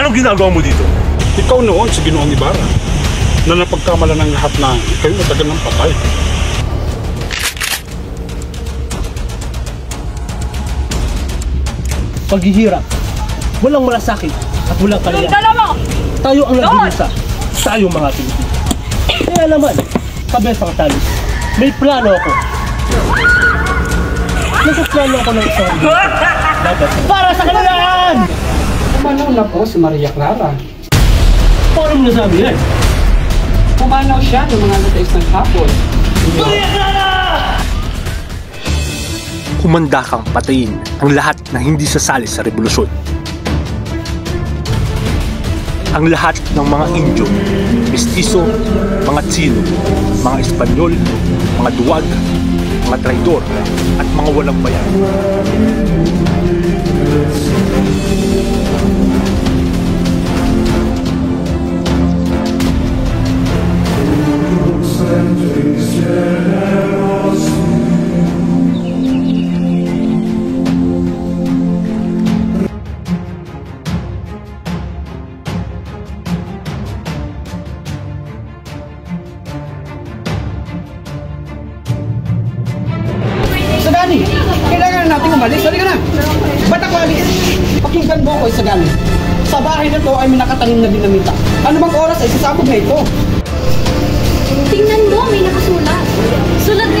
Anong ginagawa mo dito? Ikaw noon si Ginoong Ibarra na napagkamala ng lahat na kayo matagal ng patay. paghihirap, walang malasakit at walang dalawa! Tayo ang nagbinusa. Tayo mga Pilipino. Kaya naman, kabesang tali, may plano ako. Nasa plano ako ng isang para sa kalayan! Na po si Maria Clara. Paano mo nasabi yan? Pumanaw siya ng mga natiis ng hapon. Humanda kang patayin ang lahat na hindi sasali sa revolusyon. Ang lahat ng mga Indio, mestizo, mga Tsino, mga Espanyol, mga duwag, mga traidor, at mga walang bayan. Sagani, kailangan na natin umalis. Halika na. Ba't ako? Pakinggan mo ko, Sagani. Sa bahay na to ay may nakatanim na dinamita. Ano bang oras ay sasabog na ito? Tingnan mo, may nakasulat. Sulat